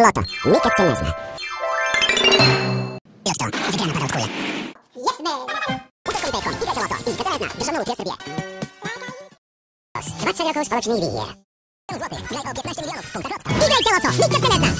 Loto. Mikę Cymezna. Jeszcze, wygrana pada od kule. Yes, man! Uciekaj bacon, idę się loto. I Cymezna, bierzemy uciec sobie. Dwa, trzy wielką społeczny wie. Złoty, graj o 15 milionów, w punktach lotka. Idę się loto, Mikę Cymezna, državna utria